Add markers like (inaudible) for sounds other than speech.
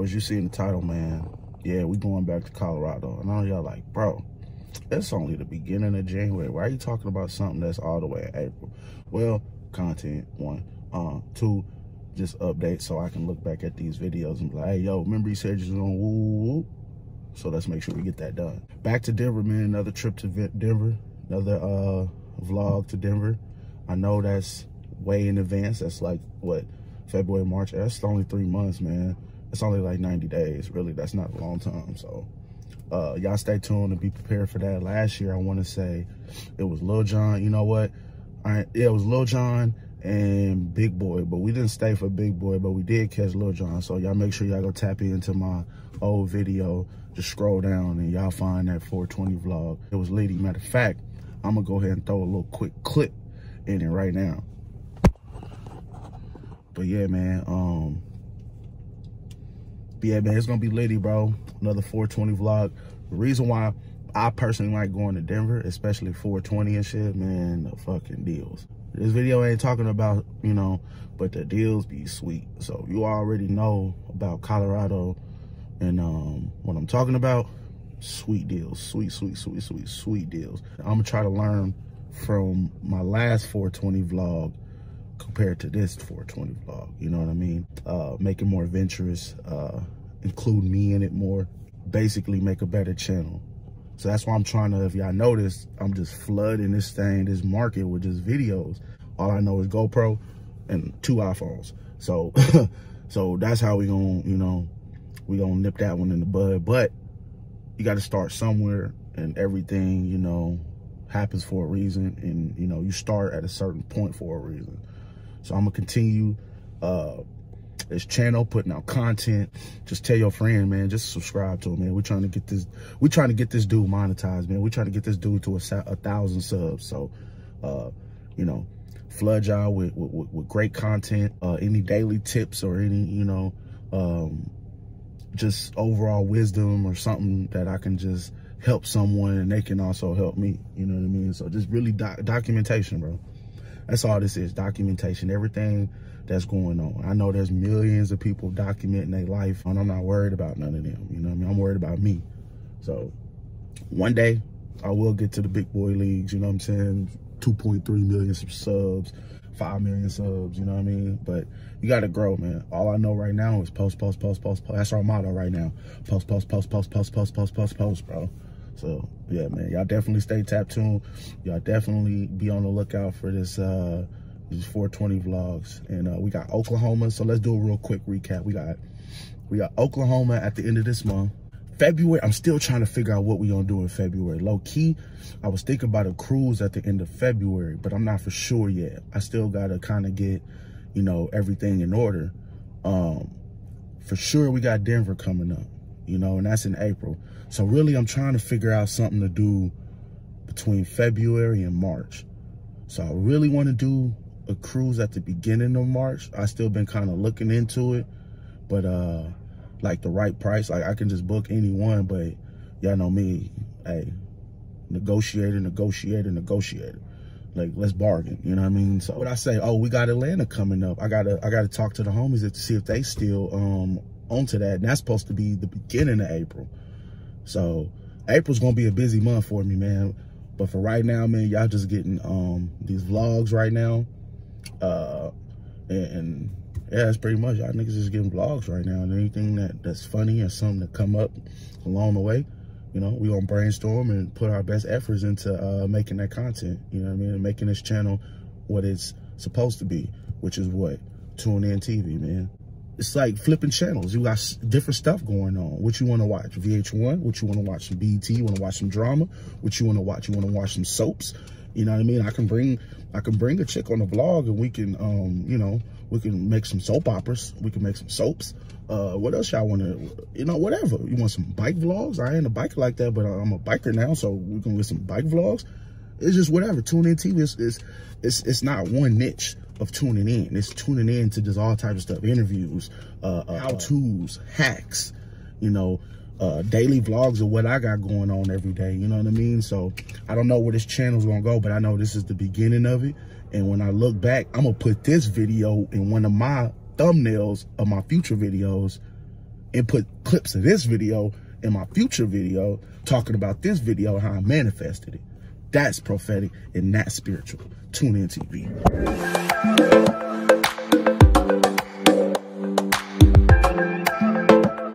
As you see in the title, man, yeah, we going back to Colorado. And all y'all like, bro, it's only the beginning of January. Why are you talking about something that's all the way in April? Well, content, one. Uh, two, just update so I can look back at these videos and be like, hey, yo, remember you said you're going woo, woo, woo? So let's make sure we get that done. Back to Denver, man. Another trip to Denver. Another uh, vlog to Denver. I know that's way in advance. That's like, what, February, March? That's only three months, man it's only like 90 days. Really, that's not a long time. So uh, y'all stay tuned and be prepared for that. Last year, I want to say it was Lil Jon. You know what? I, yeah, it was Lil Jon and Big Boy, but we didn't stay for Big Boy, but we did catch Lil Jon. So y'all make sure y'all go tap into my old video. Just scroll down and y'all find that 420 vlog. It was Lady. Matter of fact, I'm gonna go ahead and throw a little quick clip in it right now. But yeah, man, um, but yeah, man, it's gonna be litty, bro. Another 420 vlog. The reason why I personally like going to Denver, especially 420 and shit, man, the fucking deals. This video ain't talking about, you know, but the deals be sweet. So you already know about Colorado and um, what I'm talking about, sweet deals, sweet, sweet, sweet, sweet, sweet deals. I'm gonna try to learn from my last 420 vlog compared to this 420 vlog. You know what I mean? Uh, make it more adventurous, uh, include me in it more, basically make a better channel. So that's why I'm trying to, if y'all notice, I'm just flooding this thing, this market with just videos. All I know is GoPro and two iPhones. So, (laughs) so that's how we gonna, you know, we gonna nip that one in the bud. But you got to start somewhere and everything, you know, happens for a reason. And, you know, you start at a certain point for a reason. So I'm gonna continue uh, this channel, putting out content. Just tell your friend, man, just subscribe to him, man. We're trying to get this, we're trying to get this dude monetized, man. We're trying to get this dude to a, a thousand subs. So, uh, you know, flood y'all with, with, with, great content, uh, any daily tips or any, you know, um, just overall wisdom or something that I can just help someone and they can also help me. You know what I mean? So just really doc documentation, bro. That's all this is, documentation, everything that's going on. I know there's millions of people documenting their life, and I'm not worried about none of them. You know I mean? I'm worried about me. So one day, I will get to the big boy leagues, you know what I'm saying? 2.3 million subs, 5 million subs, you know what I mean? But you got to grow, man. All I know right now is post, post, post, post, post. That's our motto right now. Post, post, post, post, post, post, post, post, post, bro. So yeah, man, y'all definitely stay tapped tuned. Y'all definitely be on the lookout for this uh these 420 vlogs. And uh, we got Oklahoma. So let's do a real quick recap. We got we got Oklahoma at the end of this month. February, I'm still trying to figure out what we gonna do in February. Low key, I was thinking about a cruise at the end of February, but I'm not for sure yet. I still gotta kind of get, you know, everything in order. Um, for sure, we got Denver coming up you know, and that's in April. So really, I'm trying to figure out something to do between February and March. So I really want to do a cruise at the beginning of March. I still been kind of looking into it, but uh, like the right price, like I can just book any one, but y'all know me, hey, negotiator, negotiator, negotiator. Like let's bargain, you know what I mean? So what I say, oh, we got Atlanta coming up. I gotta I gotta talk to the homies to see if they still um onto that. And that's supposed to be the beginning of April. So April's gonna be a busy month for me, man. But for right now, man, y'all just getting um these vlogs right now. Uh and, and yeah, that's pretty much y'all niggas just getting vlogs right now. And anything that, that's funny or something to come up along the way, you know, we gonna brainstorm and put our best efforts into uh making that content. You know what I mean? And making this channel what it's supposed to be, which is what? Tune Inn TV, man it's like flipping channels. You got different stuff going on. What you want to watch? VH1. What you want to watch? Some BET. You want to watch some drama? What you want to watch? You want to watch some soaps? You know what I mean? I can bring I can bring a chick on the vlog and we can um you know we can make some soap operas. We can make some soaps. Uh, what else y'all want to? You know, whatever. You want some bike vlogs? I ain't a biker like that, but I'm a biker now, so we can get some bike vlogs. It's just whatever. Tune Inn TV is it's it's it's not one niche of tuning in. It's tuning in to just all types of stuff, interviews, uh, uh, how-tos, hacks, you know, uh, daily vlogs of what I got going on every day. You know what I mean? So I don't know where this channel's gonna go, but I know this is the beginning of it. And when I look back, I'm gonna put this video in one of my thumbnails of my future videos and put clips of this video in my future video talking about this video how I manifested it. That's prophetic and that's spiritual. Tune Inn TV.